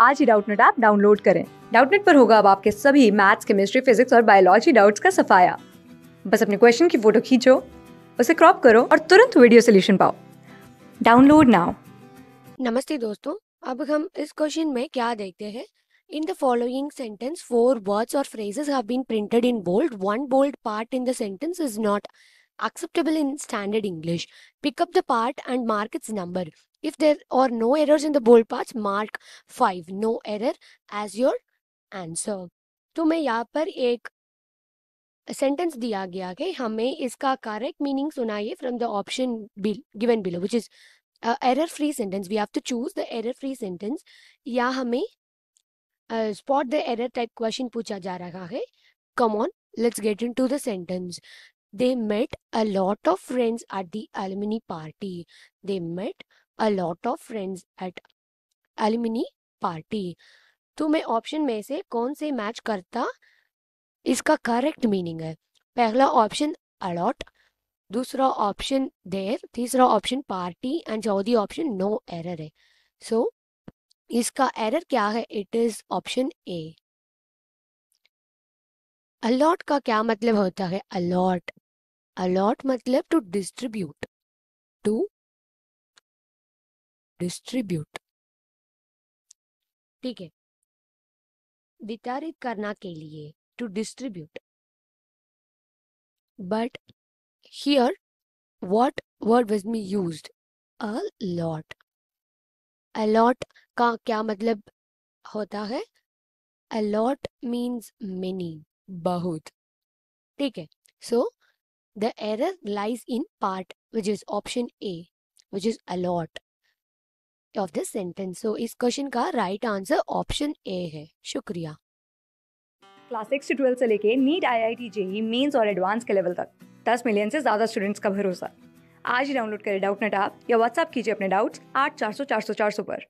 आज ही Doubtnut app download करें। डाउटनेट पर होगा अब आपके सभी मैथ्स केमिस्ट्री फिजिक्स और बायोलॉजी डाउट्स का सफाया। बस अपने क्वेश्चन की फ़ोटो खींचो उसे क्रॉप करो और तुरंत वीडियो सोल्यूशन पाओ। Download now. नमस्ते दोस्तों अब हम इस क्वेश्चन में क्या देखते हैं? In the following sentence, four words or phrases have been printed in bold. One bold part in the sentence is not acceptable in standard English. Pick up the part and mark its number. If there are no errors in the bold parts, mark 5. No error as your answer. तो मैं यहाँ पर एक sentence दिया गया कि हमें इसका करेक्ट मीनिंग सुनाइए from the option given below which is error free sentence we have to choose the error free sentence या हमें spot the error type question पूछा जा रहा है come on let's get into the sentence they met a lot of friends at the alumni party. They met a lot of friends at alumni party. तो मैं option में से कौन से मैच करता? इसका करेक्ट मीनिंग है। पहला ऑप्शन अलॉट दूसरा ऑप्शन देर तीसरा ऑप्शन पार्टी एंड चौथी ऑप्शन नो एरर है। सो so, इसका एरर क्या है? It is option A allot का क्या मतलब होता है? अलॉट अलॉट मतलब टू डिस्ट्रीब्यूट टू डिस्ट्रीब्यूट ठीक है। वितरित करना के लिए to distribute but here what word was me used? A lot. Allot का क्या मतलब होता है? अलॉट मीन्स मेनी बहुत. ठीक है। So the error lies in part which is option A which is allot of the sentence so इस question का राइट आंसर ऑप्शन ए है। शुक्रिया। क्लास सिक्स से ट्वेल्थ से लेके NEET I I T JEE Mains और advance के level तक, दस मिलियन से ज़्यादा स्टूडेंट्स का भरोसा। आज ही डाउनलोड करें डाउट नेट आप या व्हाट्सअप कीजिए अपने डाउट्स आठ चार सौ चार सौ चार सौ पर।